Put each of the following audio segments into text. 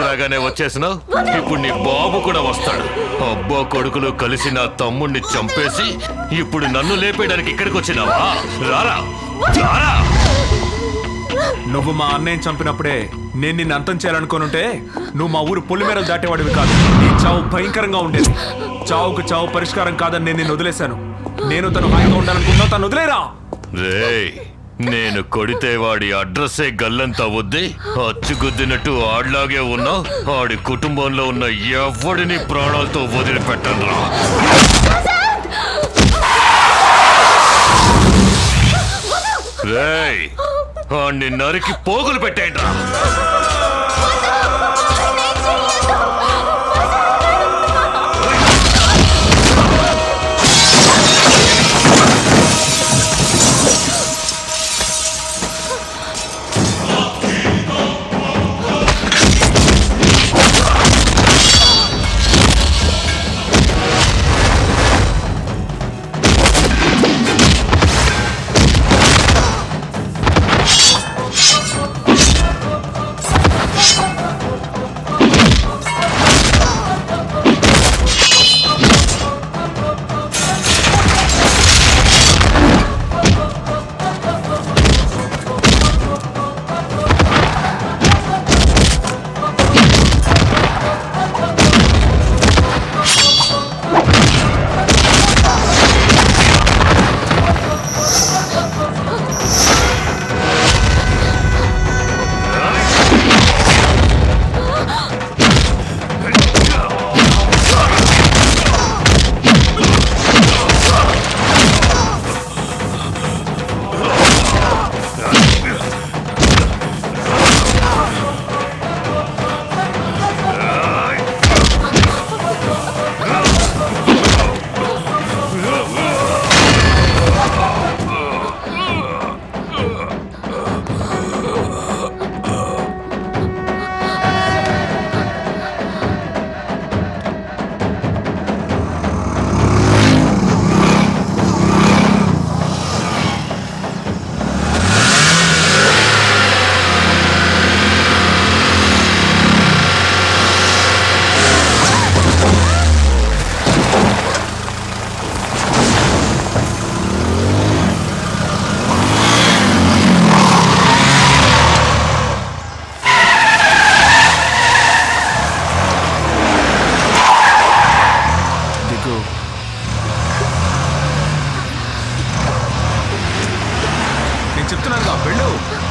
రాగానే వచ్చేసినావు? ఇప్పుడు నీ బాబు కూడా వస్తాడు. అబ్బా కొడుకులు కలిసి నా తమ్ముణ్ణి చంపేసి ఇప్పుడు నన్ను లేపేయడానికి ఇక్కడికి వచ్చినావా? రారా. రారా. నువ్వు మా అన్నయ్యని చంపినప్పుడే నేను నిన్ను అంతం చేయాలనుకోనుంటే నువ్వు మా ఊరు పొలిమేరలు దాటేవాడివి కాదు. నీ చావు భయంకరంగా ఉండేది. చావుకు చావు పరిష్కారం కాదని నేను నిన్ను వదిలేశాను. నేను తను హాయిగా ఉండాలనుకున్నా తను వదిలేరా? రేయ్ నేను కొడితే వాడి అడ్రస్సే గల్లంతా వద్ది. అచ్చుగుద్దినట్టు ఆడ్లాగే ఉన్నావు ఆడి కుటుంబంలో ఉన్న ఎవడిని ప్రాణాలతో వదిలిపెట్టను రా రేయ్ ఆడిని నరికి పోగులు పెట్టేయండి రా చెప్తున్నాను వెళ్ళు.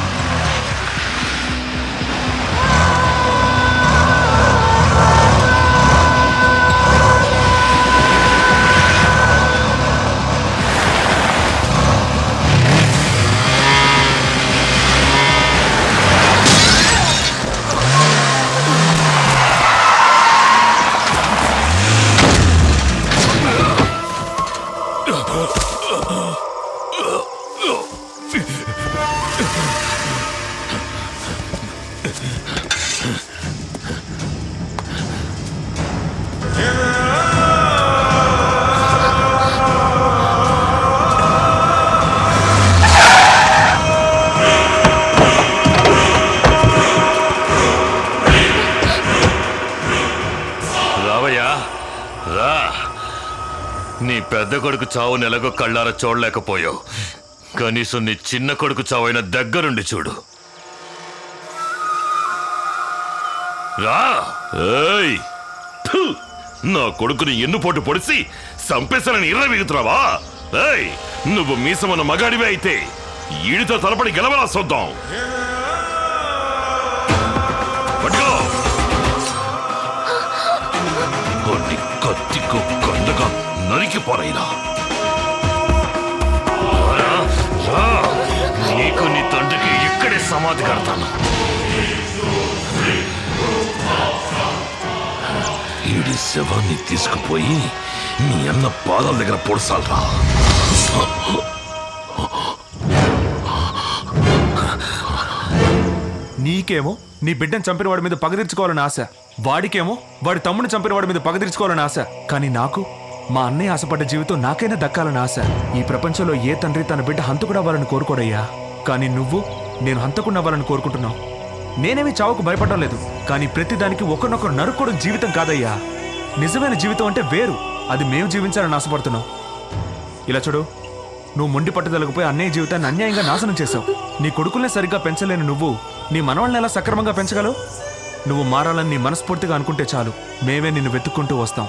రా. నీ పెద్ద కొడుకు చావు నెలగో కళ్ళార చూడలేకపోయావు. కనీసం నీ చిన్న కొడుకు చావైన దగ్గరుండి చూడు. రా. ఏయ్! నా కొడుకుని ఎన్నుపోటు పొడిసి సంపేశానని ఇర్ర మిగుతున్నావా ఏయ్ నువ్వు మీసమన్న మగాడివే అయితే ఈడితో తలపడి గెలవలా చూద్దాం నరికి పోరైనా నీకు నీ తండ్రికి ఇక్కడే సమాధి కడతాను. ఈడి శవాన్ని తీసుకుపోయి మీ అన్న పాదాల దగ్గర పొడసాలరా. నీకేమో నీ బిడ్డను చంపిన వాడి మీద పగ తీర్చుకోవాలని ఆశ. వాడికేమో వాడి తమ్ముని చంపిన వాడి మీద పగ తీర్చుకోవాలని ఆశ. కానీ నాకు మా అన్నయ్య ఆశపడ్డ జీవితం నాకైనా దక్కాలని ఆశ. ఈ ప్రపంచంలో ఏ తండ్రి తన బిడ్డ హంతకుడవ్వాలని కోరుకోడయ్యా. కానీ నువ్వు నేను హంతకుండవ్వాలని కోరుకుంటున్నావు. నేనేమి చావుకు భయపడడం లేదు. కానీ ప్రతిదానికి ఒకరినొకరు నరుక్కోవడం జీవితం కాదయ్యా. నిజమైన జీవితం అంటే వేరు. అది మేము జీవించాలని ఆశపడుతున్నాం. ఇలా చూడు నువ్వు మొండి పట్టుదలకపోయి అన్నయ్య జీవితాన్ని అన్యాయంగా నాశనం చేశావు. నీ కొడుకుల్ని సరిగ్గా పెంచలేని నువ్వు నీ మనవాళ్ళని ఎలా సక్రమంగా పెంచగలవు? నువ్వు మారాలని నీ మనస్ఫూర్తిగా అనుకుంటే చాలు. మేమే నిన్ను వెతుక్కుంటూ వస్తాం.